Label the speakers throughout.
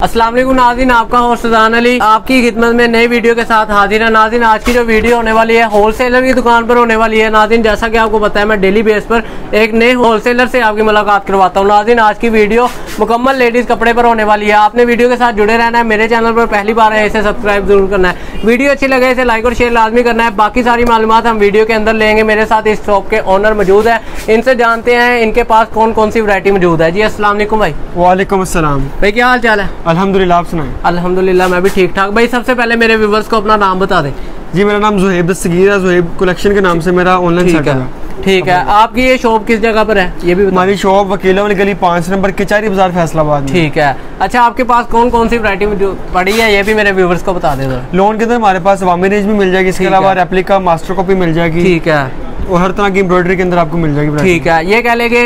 Speaker 1: अस्सलाम वालेकुम नाजिन आपका होस्ट सुजान अली आपकी खिदमत में नई वीडियो के साथ हाजिर है। नाजिन आज की जो वीडियो होने वाली है होलसेलर की दुकान पर होने वाली है। नाजिन जैसा कि आपको बताया मैं डेली बेस पर एक नए होलसेलर से आपकी मुलाकात करवाता हूँ। नाजिन आज की वीडियो मुकम्मल लेडीज़ कपड़े पर होने वाली है। आपने वीडियो के साथ जुड़े रहना है मेरे चैनल पर पहली बार है इसे सब्सक्राइब ज़रूर करना है। वीडियो अच्छी लगे इसे लाइक और शेयर लाजमी करना है। बाकी सारी मालूम हम वीडियो के अंदर लेंगे। मेरे साथ इस शॉप के ऑनर मौजूद है। इनसे जानते हैं इनके पास कौन कौन सी वरायटी मौजूद है। जी असलम भाई।
Speaker 2: वालेकुम अस्सलाम।
Speaker 1: भाई क्या हाल चाल है?
Speaker 2: अल्हम्दुलिल्लाह आप सुनाएँ।
Speaker 1: अल्हम्दुलिल्लाह मैं भी ठीक ठाक। भाई सबसे पहले मेरे व्यूवर्स को अपना नाम बता दें।
Speaker 2: जी मेरा नाम जुहेब दस्तगीर है। जुहेब कलेक्शन के नाम से मेरा ऑनलाइन
Speaker 1: ठीक है। ठीक है। आपकी ये शॉप किस जगह पर है? ये भी
Speaker 2: हमारी शॉप वकीला वाली गली पाँच नंबर किचारी बाज़ार फैसलाबाद
Speaker 1: ठीक है। अच्छा आपके पास कौन कौन सी वरायटी पड़ी है? ये भी मेरे व्यूवर्स को बता दे
Speaker 2: लोन के अंदर हमारे पास वामी रेंज भी मिल जाएगी। इसके अलावा रेप्लिका मास्टर कॉपी मिल जाएगी।
Speaker 1: ठीक है।
Speaker 2: और हर तरह की एम्ब्रॉयडरी के अंदर आपको मिल जाएगी
Speaker 1: ठीक है ये कह लेंगे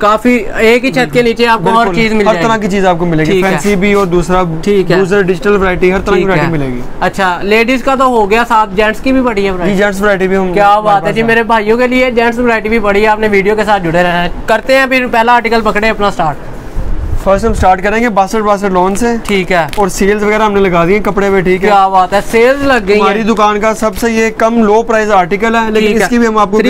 Speaker 1: काफ़ी एक ही छत के नीचे आपको
Speaker 2: और
Speaker 1: चीज़ मिल
Speaker 2: हर तरह की चीज़ आपको मिलेगी। फैंसी भी और दूसरा
Speaker 1: ठीक है।
Speaker 2: दूसरा डिजिटल वैरायटी हर तरह की। वैरायटी मिलेगी।
Speaker 1: अच्छा लेडीज़ का तो हो गया साथ जेंट्स की भी बड़ी है
Speaker 2: जेंट्स वैरायटी भी
Speaker 1: क्या बात है जी मेरे भाइयों के लिए जेंट्स वरायटी भी बड़ी है आपने वीडियो के साथ जुड़े रहना है। करते हैं फिर पहला आर्टिकल पकड़े अपना स्टार्ट
Speaker 2: फ़र्स्ट हम स्टार्ट करेंगे बासठ बासठ लोन से।
Speaker 1: ठीक है।
Speaker 2: और सेल्स वगैरह हमने लगा दिए कपड़े पे ठीक है।
Speaker 1: क्या बात है सेल्स लग गई
Speaker 2: हमारी दुकान का सबसे ये कम लो प्राइस आर्टिकल है लेकिन इसकी भी हम आपको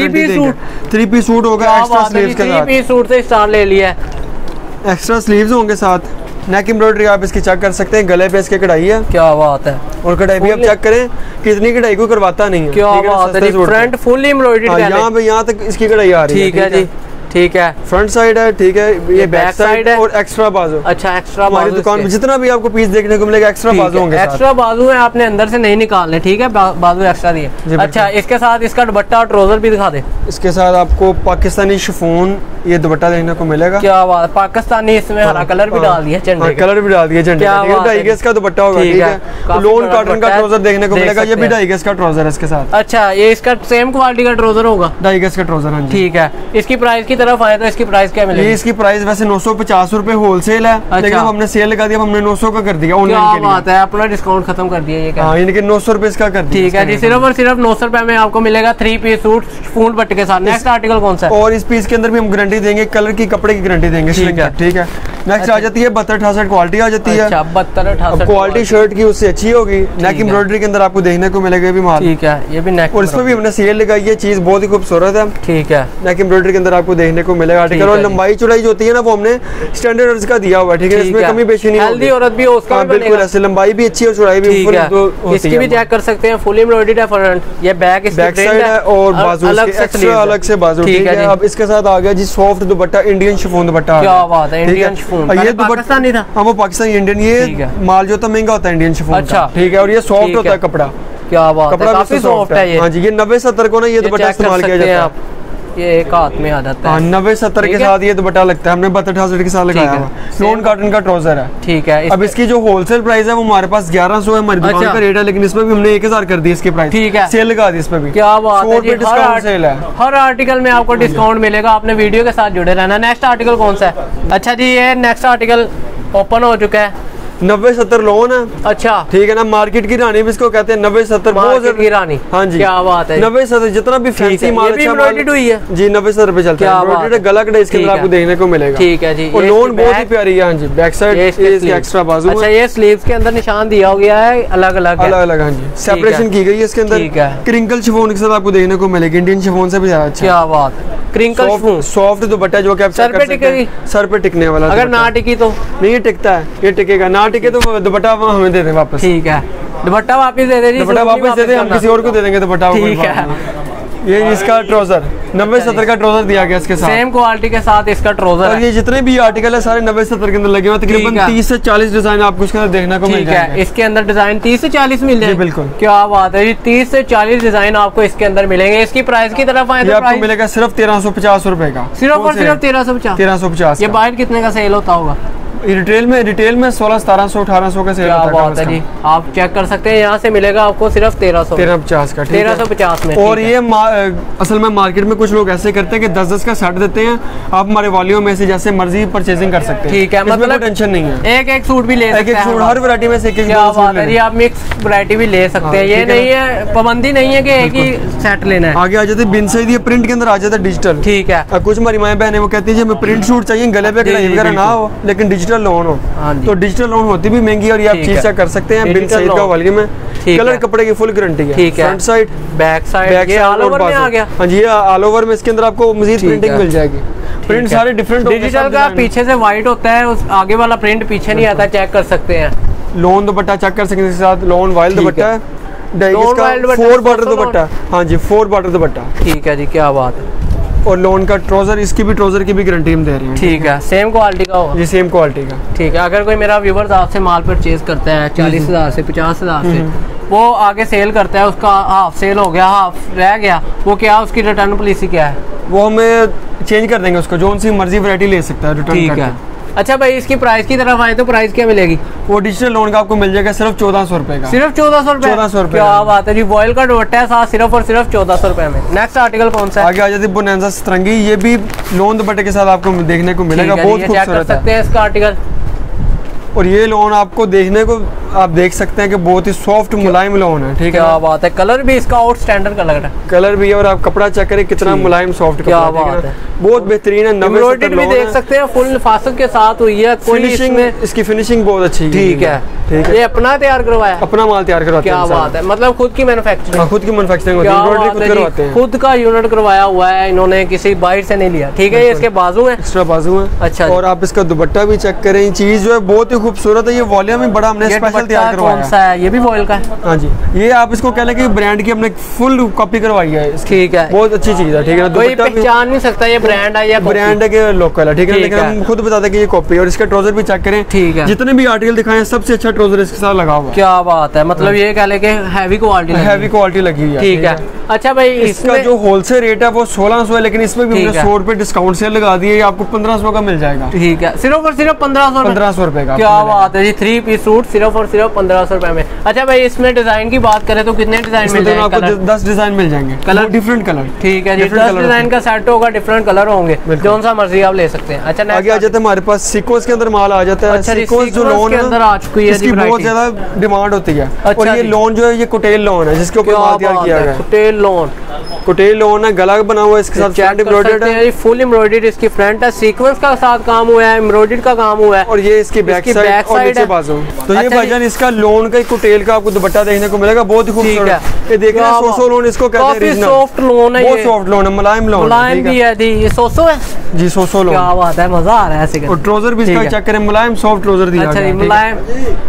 Speaker 2: थ्री पीस सूट होगा एक्स्ट्रा स्लीव्स के
Speaker 1: थ्री
Speaker 2: साथ।
Speaker 1: पीस सूट से स्टार ले लिया है
Speaker 2: एक्स्ट्रा स्लीव्स होंगे साथ। नेक एम्ब्रॉयडरी आप इसकी चेक कर सकते हैं गले पे इसके कढ़ाई है।
Speaker 1: क्या बात है।
Speaker 2: और कढ़ाई भी आप चेक करें कितनी कढ़ाई को करवाता नहीं है
Speaker 1: क्या बात है। फ्रंट फुल एम्ब्रॉयडर्ड
Speaker 2: हाँ, यहाँ पे यहाँ तक इसकी कढ़ाई आ रही है
Speaker 1: ठीक है। जी। ठीक है।
Speaker 2: फ्रंट साइड है ठीक है। ये
Speaker 1: ये
Speaker 2: बैक साइड
Speaker 1: है।
Speaker 2: और एक्स्ट्रा बाजू।
Speaker 1: अच्छा एक्स्ट्रा बाजू
Speaker 2: दुकान में जितना भी आपको पीस देखने को मिलेगा एक्स्ट्रा बाजू
Speaker 1: है,
Speaker 2: होंगे
Speaker 1: एक्स्ट्रा बाजू है आपने अंदर से नहीं निकालने ठीक है? बाजू एक्स्ट्रा दिए। अच्छा इसके साथ इसका दुपट्टा और ट्राउज़र भी दिखा दे।
Speaker 2: इसके साथ आपको पाकिस्तानी शिफोन ये दुपट्टा देखने को मिलेगा।
Speaker 1: क्या बात पाकिस्तानी इसमें हरा कलर भी डाल दिया झंडे।
Speaker 2: कलर भी डाल दिया झंडे है ढाई गज का दुपट्टा होगा
Speaker 1: ठीक है।
Speaker 2: है। लोन कॉटन का
Speaker 1: है,
Speaker 2: ट्राउज़र देखने को मिलेगा ये भी
Speaker 1: हैं।
Speaker 2: ढाई गज का ट्राउज़र है इसके साथ।
Speaker 1: अच्छा ये इसका सेम क्वालिटी का ट्राउज़र होगा।
Speaker 2: ढाई गज का ट्राउज़र हाँ जी।
Speaker 1: ठीक है इसकी प्राइस की तरफ़ आए तो इसकी प्राइस क्या
Speaker 2: ये
Speaker 1: मिलेगी
Speaker 2: इसकी प्राइस वैसे नौ सौ पचास रूपए होलसेल है
Speaker 1: अच्छा।
Speaker 2: अब हमने सेल लगा दिया हमने नौ सौ का कर दिया ऑनलाइन
Speaker 1: बात है अपना डिस्काउंट खत्म कर दिया ये क्या?
Speaker 2: हाँ यानी कि नौ सौ रुपए इसका कर दिया
Speaker 1: ठीक है जी सिर्फ़ और सिर्फ़ नौ सौ रुपए में आपको मिलेगा थ्री पीस सूट फूल बट के साथ। नेक्स्ट आर्टिकल कौन सा
Speaker 2: और इस पीस के अंदर भी हम गारंटी देंगे कलर की कपड़े की गारंटी देंगे
Speaker 1: ठीक है।
Speaker 2: नेक्स्ट आ जाती है बहत्तर अठासठ क्वालिटी आ जाती है।
Speaker 1: अच्छा बहत्तर अठासठ
Speaker 2: क्वालिटी शर्ट की उससे अच्छी होगी। नेक एम्ब्रॉयडरी के अंदर आपको देखने को मिलेगा भी माल।
Speaker 1: ठीक है ये भी नेक
Speaker 2: और इसमें भी हमने सेल लगाई है चीज़ बहुत ही खूबसूरत है।
Speaker 1: ठीक है।
Speaker 2: नेक एम्ब्रॉयडरी के अंदर आपको देखने को मिलेगा आर्टिकल और। लंबाई चौड़ाई जो होती है ना वो हमने स्टैंडर्ड का दिया हुआ है ठीक है? इसमें कमी बेशी नहीं
Speaker 1: हेल्दी औरत भी उसका
Speaker 2: हाँ बिल्कुल ऐसे लंबाई भी अच्छी है और चौड़ाई भी दो होती
Speaker 1: इसकी भी चेक कर सकते हैं फुल एम्ब्रॉयडरी है फ्रंट ये बैक
Speaker 2: बैक साइड है और बाजू
Speaker 1: अलग से
Speaker 2: एक्स्ट्रा अलग से बाजू ठीक है अब इसके साथ आ गया जी soft dupatta Indian chiffon dupatta
Speaker 1: क्या बात है, इंडियन शिफॉन।
Speaker 2: ये दुपट्टा
Speaker 1: पाकिस्तानी था?
Speaker 2: हाँ वो पाकिस्तानी इंडियन ये माल जो था महँगा होता है इंडियन शिफॉन
Speaker 1: अच्छा।
Speaker 2: ठीक है और ये सॉफ्ट होता है। कपड़ा।
Speaker 1: क्या बात है काफ़ी सॉफ्ट है ये।
Speaker 2: हाँ जी ये नब्बे सत्तर को ना ये
Speaker 1: ये
Speaker 2: दुपट्टा इस्तेमाल किया जाता है।
Speaker 1: आप। ये एक हाथ में आ जाता
Speaker 2: हाँ।
Speaker 1: है
Speaker 2: नब्बे सत्तर के साथ ये दुपट्टा लगता है। हमने बहत्तर अठासठ के साथ लगाया
Speaker 1: है।
Speaker 2: हुआ लोन कॉटन का ट्राउज़र है।
Speaker 1: ठीक है
Speaker 2: अब इसकी जो होलसेल प्राइस है वो हमारे पास 1100 है हमारी दुकान
Speaker 1: अच्छा।
Speaker 2: का रेट है लेकिन इसमें भी हमने 1000 कर दी इसकी प्राइस
Speaker 1: ठीक है।
Speaker 2: सेल लगा दी इसमें भी।
Speaker 1: क्या बात है हर
Speaker 2: डिस्काउंट सेल है।
Speaker 1: हर आर्टिकल में आपको डिस्काउंट मिलेगा। आपने वीडियो के साथ जुड़े रहना। नेक्स्ट आर्टिकल कौन सा है? अच्छा जी ये नेक्स्ट आर्टिकल ओपन हो चुका है।
Speaker 2: नब्बे सत्तर लोन है।
Speaker 1: अच्छा।
Speaker 2: ठीक है ना मार्केट की रानी भी इसको कहते हैं नब्बे सत्तर। बहुत
Speaker 1: की रानी।
Speaker 2: हाँ जी।
Speaker 1: क्या बात है।
Speaker 2: नब्बे सत्तर जितना भी फैंसी माल
Speaker 1: भी
Speaker 2: अच्छा
Speaker 1: हुई है।
Speaker 2: जी नब्बे सत्तर पे चलता है। गला कड़ा इसके अंदर आपको। देखने को मिलेगा।
Speaker 1: ठीक है जी।
Speaker 2: और लोन बहुत ही प्यारी है हाँ जी। Back side. एक्स्ट्रा बाजू
Speaker 1: अच्छा ये स्लीव्स के अंदर निशान दिया हो गया है अलग अलग
Speaker 2: अलग अलग हाँ जी। सेपरेशन की गई है इसके अंदर। क्रिंकल शिफोन के साथ आपको देखने को मिलेगी। इंडियन शिफोन से भी ज़्यादा अच्छा
Speaker 1: क्या बात क्रिंकल
Speaker 2: सॉफ्ट सॉफ्ट दुपट्टा जो कि आप
Speaker 1: सर पे टिकेगी?
Speaker 2: सर पे टिकने वाला
Speaker 1: अगर ना टिकी तो?
Speaker 2: नहीं टिकता है। ये टिकेगा। ना टिके तो दुपट्टा हमें दे दें वापस।
Speaker 1: ठीक है। दुपट्टा वापस दे दे जी
Speaker 2: दुपट्टा वापस दे दें हम किसी और को दे देंगे दुपट्टा
Speaker 1: ठीक है।
Speaker 2: ये इसका ट्राउज़र नब्बे सत्तर का ट्राउज़र दिया गया इसके साथ।
Speaker 1: सेम क्वालिटी के साथ इसका ट्राउज़र
Speaker 2: और ये जितने भी आर्टिकल है सारे नब्बे सत्तर के अंदर लगे हुए तकरीबन तीस से चालीस डिज़ाइन आपको इसके अंदर देखने को मिल
Speaker 1: ठीक है।
Speaker 2: जाएँगे।
Speaker 1: इसके अंदर डिज़ाइन 30 से 40 मिल जाएँगे।
Speaker 2: बिल्कुल।
Speaker 1: क्या बात है जी। 30 से 40 डिज़ाइन आपको इसके अंदर मिलेंगे। इसकी प्राइस की तरफ़ आए तो
Speaker 2: आपको मिलेगा सिर्फ़ तेरह सौ पचास रूपए का।
Speaker 1: सिर्फ़ और सिर्फ़ तेरह सौ पचास
Speaker 2: तेरह सौ पचास
Speaker 1: ये बाहर कितने का सेल होता होगा?
Speaker 2: रिटेल में रिटेल में सोलह सतारह सौ अठारह सौ का सेल
Speaker 1: बात है जी। आप चेक कर सकते हैं यहाँ से मिलेगा आपको सिर्फ़ तेरह सौ।
Speaker 2: तेरह पचास का
Speaker 1: तेरह सौ पचास में
Speaker 2: और ये असल में मार्केट में कुछ लोग ऐसे करते हैं कि दस दस का सेट देते हैं आप हमारे वालियों में से जैसे मर्ज़ी परचेजिंग कर सकते हैं।
Speaker 1: ठीक है, मतलब
Speaker 2: टेंशन नहीं है।
Speaker 1: एक एक सूट भी ले
Speaker 2: एक
Speaker 1: सकते
Speaker 2: एक
Speaker 1: हैं
Speaker 2: सूट हर वैरायटी में से एक
Speaker 1: है आप मिक्स वैरायटी भी ले सकते
Speaker 2: हाँ,
Speaker 1: हैं ये नहीं है पाबंदी नहीं है कि एक ही सेट लेना है।
Speaker 2: आगे आ जाते बिन से ये प्रिंट के अंदर आ जाता है डिजिटल
Speaker 1: ठीक है।
Speaker 2: कुछ हमारी माएँ बहनें वो कहती है हमें प्रिंट सूट चाहिए गले पे कढ़ाई वगैरह ना हो लेकिन डिजिटल डिजिटल लोन हो
Speaker 1: हाँ
Speaker 2: तो डिजिटल लोन होती भी महँगी और ये आप चीज़ चेक कर सकते हैं बिन
Speaker 1: डिजिटल
Speaker 2: सईद का। वॉल्यूम है। कलर कपड़े की फुल गारंटी है। Front side
Speaker 1: back side
Speaker 2: back
Speaker 1: ये ऑल ओवर में आ गया।
Speaker 2: हाँ जी ये ऑल ओवर में इसके अंदर आपको मजीद प्रिंटिंग मिल जाएगी। प्रिंट सारे डिफरेंट
Speaker 1: डिजिटल का पीछे से व्हाइट होता है उस आगे वाला प्रिंट पीछे नहीं आता चेक कर सकते हैं।
Speaker 2: लोन दुपट्टा चेक कर सकते हैं इसके साथ। लोन वाइल दुपट्टा
Speaker 1: है।
Speaker 2: इसका फोर बॉर्डर दुपट्टा। हाँ जी फोर बॉर्डर दुपट्टा।
Speaker 1: ठीक है जी क्या बात है।
Speaker 2: और लोन का ट्रोजर इसकी भी ट्रोजर की भी गारंटी हम दे रहे हैं
Speaker 1: ठीक है। सेम क्वालिटी का होगा।
Speaker 2: ये सेम क्वालिटी का।
Speaker 1: ठीक है अगर कोई मेरा व्यूवर्स आपसे माल परचेज करता है चालीस हज़ार से पचास हज़ार से वो आगे सेल करता है उसका हाफ़ सेल हो गया हाफ़ रह गया वो क्या उसकी रिटर्न पॉलिसी क्या है?
Speaker 2: वो हमें चेंज कर देंगे उसको जो उनसी मर्ज़ी वरायटी ले सकता है रिटर्न
Speaker 1: ठीक है। अच्छा भाई इसकी प्राइस की तरफ़ आए तो प्राइस क्या मिलेगी?
Speaker 2: वो डिजिटल लोन का आपको मिल जाएगा सिर्फ़ चौदह सौ रुपए का।
Speaker 1: सिर्फ़ चौदह सौ रुपए?
Speaker 2: चौदह सौ रुपए
Speaker 1: क्या बात है जी वॉयल का दुपट्टा है साथ सिर्फ़ और सिर्फ़ चौदह सौ रुपए में। नेक्स्ट आर्टिकल कौन सा
Speaker 2: आगे आ जाती है बोनेंजा सतरंगी ये भी लोन दुपट्टे के साथ आपको देखने को मिलेगा बहुत खूबसूरत है।
Speaker 1: इसका आर्टिकल
Speaker 2: और ये लोन आपको देखने को आप देख सकते हैं कि बहुत ही सॉफ्ट मुलायम लोन है ठीक
Speaker 1: क्या
Speaker 2: है
Speaker 1: बात है। कलर भी इसका आउट स्टैंडर्ड कलर है।
Speaker 2: कलर भी है और आप कपड़ा चेक करें कितना मुलायम सॉफ्ट
Speaker 1: क्या बात है।
Speaker 2: बहुत बेहतरीन है नब्बे
Speaker 1: भी देख सकते हैं फुल फासत के साथ हुई है
Speaker 2: फिनिशिंग इसकी फिनिशिंग बहुत अच्छी
Speaker 1: ठीक है।
Speaker 2: ठीक है।
Speaker 1: ये अपना तैयार करवाया।
Speaker 2: अपना माल तैयार करवाते
Speaker 1: क्या
Speaker 2: हैं
Speaker 1: बात है मतलब खुद की मैन्युफैक्चरिंग
Speaker 2: हाँ, खुद की मैन्युफैक्चरिंग होती है एम्ब्रॉयडरी खुद करवाते हैं।
Speaker 1: खुद का यूनिट करवाया हुआ है इन्होंने किसी बाहर से नहीं लिया। ठीक है ये इसके बाजू है।
Speaker 2: एक्स्ट्रा बाजू है।
Speaker 1: अच्छा
Speaker 2: और आप इसका दुपट्टा भी चेक करें चीज़ जो है बहुत ही खूबसूरत है ये वॉल्यूम भी बड़ा हमने स्पेशल
Speaker 1: दुपट्टा
Speaker 2: तैयार
Speaker 1: कौन सा है? ये भी वॉयल का है?
Speaker 2: हाँ जी। ये आप इसको कह लें कि ब्रांड की हमने फुल कॉपी करवाई है
Speaker 1: ठीक है।
Speaker 2: बहुत अच्छी चीज़ है ठीक है
Speaker 1: कोई पहचान नहीं सकता ये ब्रांड है या
Speaker 2: ब्रांड है कि लोकल है ठीक है लेकिन हम खुद बताते हैं कि ये कॉपी है और इसका ट्राउज़र भी चेक करें।
Speaker 1: ठीक है।
Speaker 2: जितने भी आर्टिकल दिखाए हैं सबसे अच्छा ट्राउज़र इसके साथ लगा हुआ
Speaker 1: क्या बात है। मतलब ये कह ले कि हैवी क्वालिटी
Speaker 2: हैवी क्वालिटी लगी हुई है
Speaker 1: ठीक है। अच्छा भाई
Speaker 2: इसका जो होलसेल रेट है वो सोलह सौ है लेकिन इसमें भी हमने सौ रुपए डिस्काउंट सेल लगा दी है आपको पंद्रह सौ का मिल जाएगा।
Speaker 1: ठीक है। सिर्फ़ और सिर्फ़ पंद्रह सौ
Speaker 2: पंद्रह सौ रुपए का
Speaker 1: क्या बात है जी। थ्री पीस सूट सिर्फ़ और सिर्फ़ पंद्रह सौ रुपए में। अच्छा भाई इसमें डिज़ाइन की बात करें तो कितने डिज़ाइन मिल जाएँगे?
Speaker 2: आपको दस- डिज़ाइन मिल जाएँगे।
Speaker 1: कलर?
Speaker 2: डिफरेंट कलर
Speaker 1: ठीक है जी दस डिज़ाइन का सेट होगा डिफरेंट कलर होंगे। जो सा मर्ज़ी आप ले सकते हैं। अच्छा
Speaker 2: आगे आ जाते हैं हमारे पास। सीकोस के अंदर माल आ जाता है।
Speaker 1: अच्छा जी,
Speaker 2: लोन
Speaker 1: के अंदर आ चुकी है
Speaker 2: इसकी बहुत ज़्यादा डिमांड होती है।
Speaker 1: अच्छा
Speaker 2: और ये लोन जो है ये कुटेल लोन है जिसके ऊपर माल तैयार किया गया है।
Speaker 1: कुटेल लोन
Speaker 2: कुटेल लोन है गला बना हुआ है इसके साथ फ्रंट एम्ब्रॉयडर्ड है।
Speaker 1: फुल एम्ब्रॉयडर्ड इसकी फ्रंट है। सीक्वेंस का साथ काम हुआ है एम्ब्रॉयडर्ड का काम हुआ है।
Speaker 2: और ये इसकी बैक साइड और नीचे। बाजू। तो ये
Speaker 1: अच्छा जी।
Speaker 2: भाईजान इसका लोन का कुटेल का आपको दुपट्टा देखने को मिलेगा बहुत ही खूबसूरत।
Speaker 1: है।
Speaker 2: ये देख रहे हैं
Speaker 1: क्या
Speaker 2: सोसो लोन इसको कहते हैं
Speaker 1: सॉफ्ट लोन है
Speaker 2: बहुत
Speaker 1: ये।
Speaker 2: सॉफ्ट लोन है मुलायम लोन
Speaker 1: मुलायम भी
Speaker 2: है
Speaker 1: जी ये सोसो है।
Speaker 2: जी सोसो लोन
Speaker 1: क्या बात है मज़ा आ रहा है ऐसे
Speaker 2: और
Speaker 1: करके।
Speaker 2: ट्राउज़र भी इसका चेक करें मुलायम सॉफ्ट ट्राउज़र दिया
Speaker 1: अच्छा मुलायम।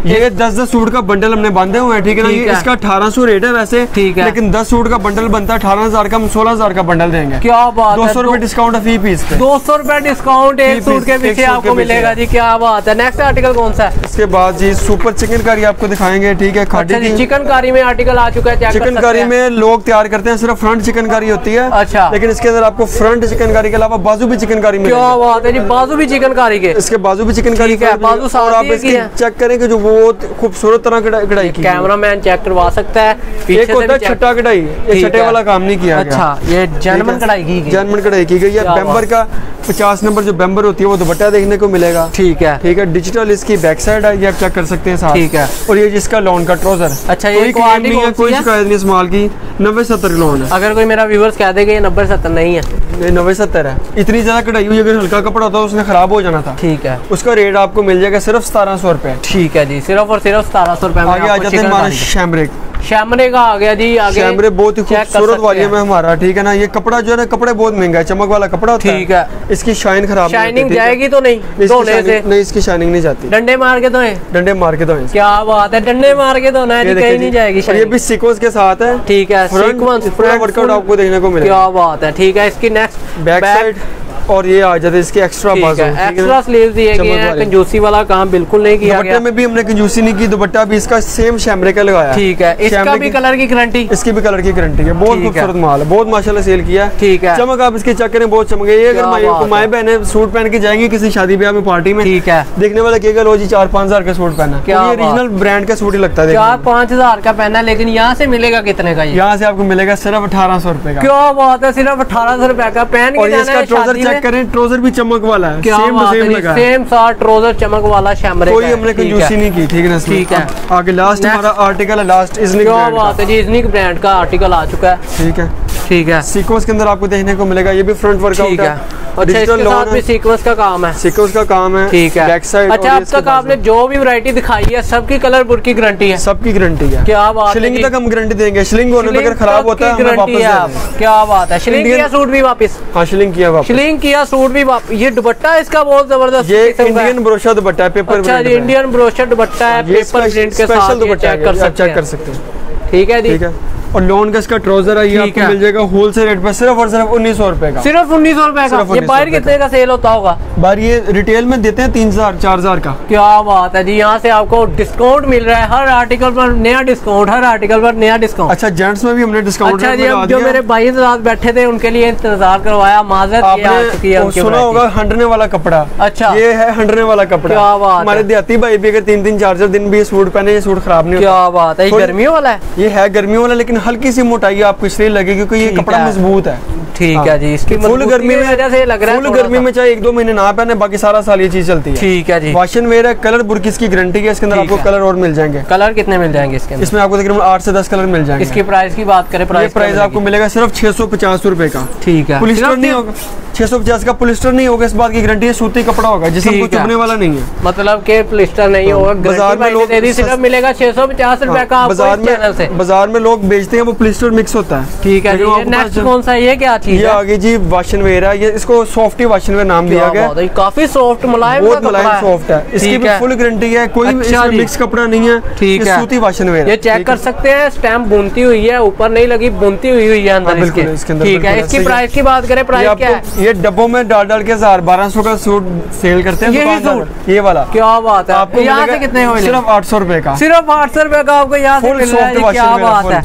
Speaker 2: ये दस दस सूट का बंडल हमने बांधे हुए हैं ठीक है ना ये इसका अठारह सौ रेट है वैसे
Speaker 1: ठीक है।
Speaker 2: लेकिन दस सूट का बंडल बनता है अठारह हज़ार का हम सोलह हज़ार का बंडल देंगे।
Speaker 1: क्या बात है
Speaker 2: सौ रुपए डिस्काउंट है फ़ी पीस पे।
Speaker 1: दो सौ रुपए डिस्काउंट एक सूट के पीछे आपको मिलेगा जी क्या बात है। नेक्स्ट आर्टिकल कौन सा है?
Speaker 2: इसके बाद जी सुपर चिकन कारी आपको दिखाएँगे ठीक है खाटी
Speaker 1: अच्छा चिकन कारी में आर्टिकल आ चुका है चेक
Speaker 2: चिकन कारी में लोग तैयार करते हैं सिर्फ़ फ्रंट चिकन कारी होती है
Speaker 1: अच्छा।
Speaker 2: लेकिन इसके अंदर आपको फ्रंट चिकन कारी के अलावा बाजू भी चिकन कारी
Speaker 1: क्या बात है जी बाजू भी चिकन कारी के।
Speaker 2: इसके बाजू भी चिकन कारी
Speaker 1: है, बाजू
Speaker 2: और आप इसकी चेक करें कि जो बहुत खूबसूरत तरह कढ़ाई की
Speaker 1: कैमरा मैन चेक करवा सकता है
Speaker 2: एक होता है छठा कढ़ाई ये छठे वाला काम नहीं किया
Speaker 1: अच्छा ये जर्मन कढ़ाई की।
Speaker 2: जर्मन कढ़ाई की गई है। बेम्बर का पचास नंबर जो बेम्बर होती है वो दुपट्टा देखने को मिलेगा।
Speaker 1: ठीक है।
Speaker 2: ठीक है डिजिटल इसकी बैक साइड है ये आप चेक कर सकते हैं साथ
Speaker 1: ठीक है।
Speaker 2: और ये जिसका लोन का ट्रोजर
Speaker 1: अच्छा, ये क्वालिटी
Speaker 2: नहीं है कोई शिकायत नहीं इस माल की। नब्बे सत्तर लोन है।
Speaker 1: अगर कोई मेरा व्यूवर्स कह देगा ये नब्बे सत्तर नहीं है।
Speaker 2: ये नब्बे सत्तर है। इतनी ज़्यादा कटाई हुई अगर हल्का कपड़ा होता तो उसने खराब हो जाना था।
Speaker 1: ठीक है।
Speaker 2: उसका रेट आपको मिल जाएगा सिर्फ़ सतारह सौ रुपए।
Speaker 1: ठीक है जी सिर्फ़ और सिर्फ़ सतारह सौ रुपए
Speaker 2: आगे आ जाते हैं हमारा
Speaker 1: कारी
Speaker 2: शैमरेक
Speaker 1: शैमरे का आ गया जी आगे
Speaker 2: शैमरे बहुत ही खूबसूरत वाली
Speaker 1: हैं।
Speaker 2: में हमारा ठीक है ना? ये कपड़ा जो है ना कपड़े बहुत महँगा है चमक वाला कपड़ा होता
Speaker 1: ठीक है।
Speaker 2: इसकी शाइन खराब
Speaker 1: शाइनिंग? जाएगी तो नहीं
Speaker 2: इसकी
Speaker 1: धोने से।
Speaker 2: शाइनिंग- नहीं इसकी शाइनिंग नहीं जाती।
Speaker 1: डंडे मार के धोए।
Speaker 2: डंडे मार के इसके।
Speaker 1: क्या बात है डंडे मार के धोना है कहीं नहीं जाएगी
Speaker 2: ये भी सीक्वेंस के साथ है।
Speaker 1: ठीक है
Speaker 2: वर्कआउट आपको देखने को मिलेगा।
Speaker 1: क्या बात है ठीक है इसकी नेक्स्ट
Speaker 2: बैक साइड और ये आ जाते इसके एक्स्ट्रा बाजू
Speaker 1: है एक्स्ट्रा स्लीव दिए गए हैं कंजूसी वाला काम बिल्कुल नहीं किया
Speaker 2: दुपट्टे में भी हमने कंजूसी नहीं की दुपट्टा भी इसका सेम शैमरे का लगाया।
Speaker 1: ठीक है इसका भी कलर की गारंटी
Speaker 2: इसकी भी कलर की गारंटी है। बहुत खूबसूरत माल है बहुत माशाल्लाह सेल किया है।
Speaker 1: ठीक है।
Speaker 2: चमक आप इसके चक्कर में बहुत चमक ये अगर। माए बहने सूट पहन के जाएँगी किसी शादी ब्याह में पार्टी में।
Speaker 1: ठीक है।
Speaker 2: देखने वाला कहेगा लो जी चार पाँच हज़ार का सूट पहना
Speaker 1: क्या
Speaker 2: ओरिजिनल ब्रांड का सूट ही लगता है
Speaker 1: चार पाँच हज़ार का पहना लेकिन यहाँ से मिलेगा कितने का
Speaker 2: यहाँ से आपको मिलेगा सिर्फ़ अठारह सौ रुपए का।
Speaker 1: क्या बात है सिर्फ़ अठारह सौ रुपए का पहन
Speaker 2: और
Speaker 1: के
Speaker 2: चेक करें ट्रोजर भी चमक वाला है।
Speaker 1: क्या
Speaker 2: सेम सेम लगा
Speaker 1: सेम सा ट्रोजर चमक वाला शैमरे
Speaker 2: कोई हमने कंजूसी नहीं की ठीक है
Speaker 1: ठीक है।
Speaker 2: आगे लास्ट हमारा आर्टिकल है लास्ट इजनिक
Speaker 1: क्या बात है जी इजनिक ब्रांड का आर्टिकल आ चुका है।
Speaker 2: ठीक है।
Speaker 1: ठीक है।
Speaker 2: सीक्वेंस के अंदर आपको देखने को मिलेगा ये भी फ्रंट वर्कआउट है।
Speaker 1: है। अच्छा इसके साथ भी सीक्वेंस का काम है।
Speaker 2: सीक्वेंस का काम है
Speaker 1: ठीक है।
Speaker 2: बैक साइड
Speaker 1: अच्छा अब तक आपने जो भी वैरायटी दिखाई है सबकी कलर बुर की गारंटी है।
Speaker 2: सबकी गारंटी है।
Speaker 1: क्या बात
Speaker 2: शिलिंग तक हम गारंटी देंगे। शिलिंग होने में अगर खराब होता है
Speaker 1: गारंटी है। क्या बात है। शिलिंग किया सूट भी वापस।
Speaker 2: हाँ शिलिंग किया वापस।
Speaker 1: शिलिंग किया सूट भी वापस ये दुपट्टा इसका बहुत ज़बरदस्त
Speaker 2: ये
Speaker 1: है।
Speaker 2: इंडियन ब्रोशा दुपट्टा है पेपर
Speaker 1: अच्छा इंडियन ब्रोशर दुपट्टा है पेपर प्रिंट के साथ चेक कर सकते हैं।
Speaker 2: सकते हैं।
Speaker 1: ठीक है जी।
Speaker 2: ठीक है। और लोन का इसका ट्राउज़र है ये आपको मिल जाएगा होलसेल रेट पर सिर्फ़ और सिर्फ़ उन्नीस सौ रुपए का।
Speaker 1: सिर्फ़ उन्नीस सौ रुपए का। ये बाहर कितने का। सेल होता होगा?
Speaker 2: बार ये रिटेल में देते हैं तीन हज़ार चार हज़ार का।
Speaker 1: क्या बात है जी यहाँ से आपको डिस्काउंट मिल रहा है। हर आर्टिकल पर नया डिस्काउंट हर आर्टिकल पर नया डिस्काउंट
Speaker 2: अच्छा जेंट्स में भी हमने डिस्काउंट
Speaker 1: अच्छा जी जो मेरे भाई साथ बैठे थे उनके लिए इंतज़ार करवाया। उनकी
Speaker 2: सुना होगा हंडने वाला कपड़ा।
Speaker 1: अच्छा।
Speaker 2: ये है हंडने वाला कपड़ा। हमारे। देहाती भाई भी अगर तीन तीन चार चार दिन भी सूट पहने ये सूट खराब नहीं
Speaker 1: क्या बात है गर्मियों वाला है?
Speaker 2: ये है गर्मियों वाला लेकिन हल्की सी मोटाई आपको इसलिए लगेगी क्योंकि ये कपड़ा मज़बूत है।
Speaker 1: ठीक
Speaker 2: हाँ।
Speaker 1: है जी इसकी
Speaker 2: फुल गर्मी में
Speaker 1: वजह से लग रहा है
Speaker 2: फुल गर्मी में चाहे एक दो महीने ना पहने बाकी सारा साल ये चीज़ चलती है।
Speaker 1: ठीक है जी।
Speaker 2: वाशन वेयर है कलर बुरकिस की गारंटी है इसके अंदर आपको कलर और मिल जाएँगे।
Speaker 1: कलर कितने मिल जाएँगे इसके
Speaker 2: इसमें आपको तकरीबन आठ से दस कलर मिल जाएँगे।
Speaker 1: इसकी प्राइस की बात करें प्राइस
Speaker 2: प्राइस आपको मिलेगा? सिर्फ़ छह सौ पचास रूपए का।
Speaker 1: ठीक है।
Speaker 2: पुलिस्टर नहीं होगा। छह सौ पचास का पुलिस्टर नहीं होगा इस बात की गारंटी है सूती कपड़ा होगा जिससे
Speaker 1: ठीक
Speaker 2: चुभने वाला नहीं है।
Speaker 1: मतलब के प्लिस्टर नहीं होगा
Speaker 2: बाज़ार में लोग
Speaker 1: सिर्फ़ मिलेगा छह सौ पचास रुपए का
Speaker 2: बाज़ार में बाज़ार में लोग बेचते हैं वो पुलिस्टर मिक्स होता है।
Speaker 1: ठीक है नेक्स्ट कौन सा ये क्या चीज़
Speaker 2: ये आगे जी वाशन वेयर है। ये इसको सॉफ्टी वाशन वेयर नाम दिया गया
Speaker 1: है, काफ़ी सॉफ्ट मुलायम
Speaker 2: बहुत मुलायम सॉफ्ट है। इसकी भी फुल गारंटी है कोई
Speaker 1: अच्छा
Speaker 2: इसमें मिक्स कपड़ा नहीं है।
Speaker 1: ठीक है।
Speaker 2: सूती वाशन वेयर
Speaker 1: ये चेक कर सकते हैं स्टैम्प बुनती हुई है ऊपर नहीं लगी बुनती हुई हुई है
Speaker 2: हाँ,
Speaker 1: अंदर इसके। ठीक है इसकी प्राइस की बात करें प्राइस क्या है?
Speaker 2: ये डब्बों में डाल डाल के हज़ार बारह सौ का सूट सेल करते हैं
Speaker 1: यही
Speaker 2: दुकानदार। ये वाला।
Speaker 1: क्या बात है।
Speaker 2: आपको
Speaker 1: यहाँ से कितने
Speaker 2: सिर्फ़ आठ सौ रुपए का।
Speaker 1: सिर्फ़ आठ सौ रुपए का आपको यहाँ से क्या बात है?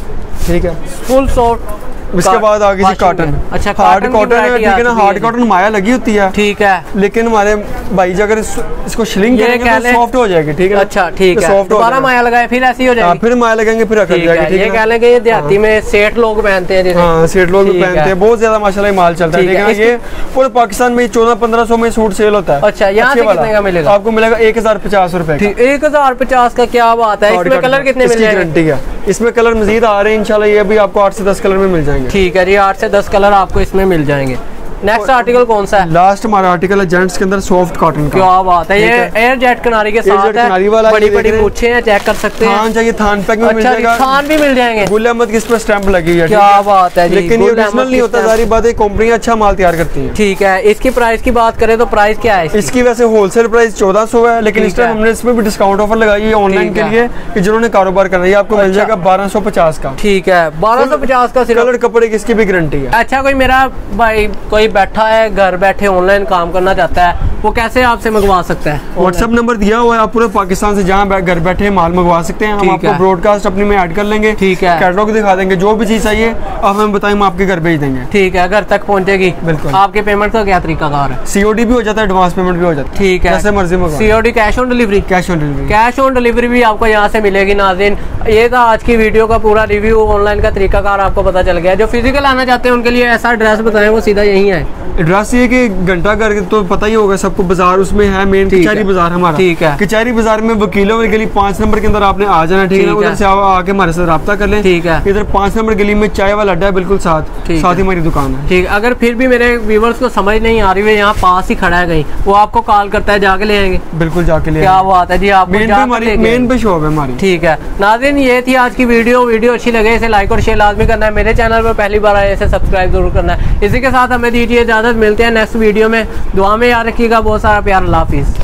Speaker 2: ठीक है।
Speaker 1: फुल सॉफ्ट
Speaker 2: उसके बाद आगे जी
Speaker 1: washing
Speaker 2: कॉटन
Speaker 1: अच्छा,
Speaker 2: हार्ड कॉटन है ठीक है ना? हार्ड कॉटन माया लगी होती है।
Speaker 1: ठीक है।
Speaker 2: लेकिन हमारे भाई जी अगर इसको शिलिंग करेंगे तो सॉफ्ट हो जाएगी ठीक है
Speaker 1: अच्छा ठीक
Speaker 2: तो
Speaker 1: है।
Speaker 2: सॉफ्ट
Speaker 1: दोबारा माया लगाए फिर ऐसी हो
Speaker 2: हाँ,
Speaker 1: जाएगी।
Speaker 2: फिर माया लगेंगे फिर अकड़
Speaker 1: ठीक है ये कह
Speaker 2: ना?
Speaker 1: लें कि ये देहाती में सेठ लोग पहनते हैं जैसे।
Speaker 2: हाँ सेठ लोग पहनते
Speaker 1: हैं।
Speaker 2: बहुत ज़्यादा माशाल्लाह माल चलता है है, ये पूरे पाकिस्तान में चौदह पंद्रह सौ में सूट सेल होता है।
Speaker 1: अच्छा, यहाँ से कितने का मिलेगा?
Speaker 2: आपको मिलेगा एक हज़ार पचास रुपए
Speaker 1: एक हज़ार पचास का क्या बात है? इसमें कलर कितने मिल जाएँगे
Speaker 2: गारंटी है। इसमें कलर मजीद आ रहे हैं इनशाला ये भी आपको आठ से दस कलर में मिल जाएँगे।
Speaker 1: ठीक है जी, आठ से दस कलर आपको इसमें मिल जाएँगे। नेक्स्ट आर्टिकल कौन सा है?
Speaker 2: लास्ट हमारा आर्टिकल है जेंट्स के अंदर सॉफ्ट कॉटन का।
Speaker 1: क्या बात है ये एयर जेट किनारी के साथ
Speaker 2: किनारी वाला
Speaker 1: है बड़ी बड़ी पूछे हैं। चेक कर सकते हैं।
Speaker 2: थान चाहिए थान पैक में मिल
Speaker 1: अच्छा
Speaker 2: जाएगा।
Speaker 1: थान भी मिल जाएँगे।
Speaker 2: गुल अहमद की इस पर स्टैंप लगी है
Speaker 1: क्या बात है
Speaker 2: लेकिन ये ओरिजिनल नहीं होता सारी बात है कंपनी अच्छा माल तैयार करती है।
Speaker 1: ठीक है इसकी प्राइस की बात करें तो प्राइस क्या है इसकी?
Speaker 2: वैसे होलसेल प्राइस चौदह सौ है लेकिन इस टाइम हमने इसमें भी डिस्काउंट ऑफ़र लगाई है ऑनलाइन के लिए कि जिन्होंने कारोबार करना है। आपको मिल
Speaker 1: अच्छा।
Speaker 2: जाएगा बारह सौ पचास का।
Speaker 1: ठीक है बारह सौ पचास का सिर्फ़
Speaker 2: कलर कपड़े की इसकी भी गारंटी है।
Speaker 1: अच्छा कोई मेरा भाई कोई बैठा है घर बैठे ऑनलाइन काम करना चाहता है वो कैसे आपसे मंगवा सकता है?
Speaker 2: व्हाट्सएप नंबर दिया हुआ है आप पूरे पाकिस्तान से जहाँ घर बैठे माल मंगवा सकते हैं। हम आपको ब्रॉडकास्ट अपने में ऐड कर लेंगे।
Speaker 1: ठीक है।
Speaker 2: कैटलॉग दिखा देंगे जो भी चीज़ चाहिए आप हमें बताएँ हम आपके घर भेज देंगे।
Speaker 1: ठीक है घर तक पहुँचेगी।
Speaker 2: बिल्कुल।
Speaker 1: आपके पेमेंट का क्या तरीका कार है
Speaker 2: सीओडी भी हो जाता है एडवांस पेमेंट भी हो जाता है।
Speaker 1: ठीक है।
Speaker 2: जैसे मर्ज़ी
Speaker 1: COD cash on delivery
Speaker 2: cash on delivery
Speaker 1: cash on delivery भी आपको यहाँ से मिलेगी नाजिन ये था आज की वीडियो का पूरा रिव्यू ऑनलाइन का तरीकाकार आपको पता चल गया जो फ़िज़िकल आना चाहते हैं उनके लिए ऐसा एड्रेस बताएँ वो सीधा यही है।
Speaker 2: एड्रेस ये कि घंटा घर तो पता ही होगा सबको बाज़ार उसमें है मेन कचहरी बाज़ार हमारा।
Speaker 1: ठीक है।
Speaker 2: कचहरी बाज़ार में वकीलों वाली गली पाँच नंबर के अंदर आपने आ जाना ठीक है उधर से आके हमारे साथ रब्ता कर लें।
Speaker 1: ठीक है।
Speaker 2: इधर पाँच नंबर गली में चाय वाला अड्डा है बिल्कुल साथ साथ
Speaker 1: ही
Speaker 2: हमारी दुकान है।
Speaker 1: ठीक अगर फिर भी मेरे व्यूवर्स को समझ नहीं आ रही है यहाँ पास ही खड़ा है कहीं वो आपको कॉल करता है जाके ले आएँगे।
Speaker 2: बिल्कुल जाके ले
Speaker 1: क्या बात है जी आपको
Speaker 2: मेन पे शॉप है हमारी।
Speaker 1: ठीक है। नाजिन ये थी आज की वीडियो। वीडियो अच्छी लगे इसे लाइक और शेयर लाजमी करना है। मेरे चैनल पर पहली बार आए इसे सब्सक्राइब ज़रूर करना है। इसी के साथ हमें दीजिए इजाज़त, मिलते हैं नेक्स्ट वीडियो में। दुआ में याद रखिएगा। बहुत सारा प्यार हाफिज़।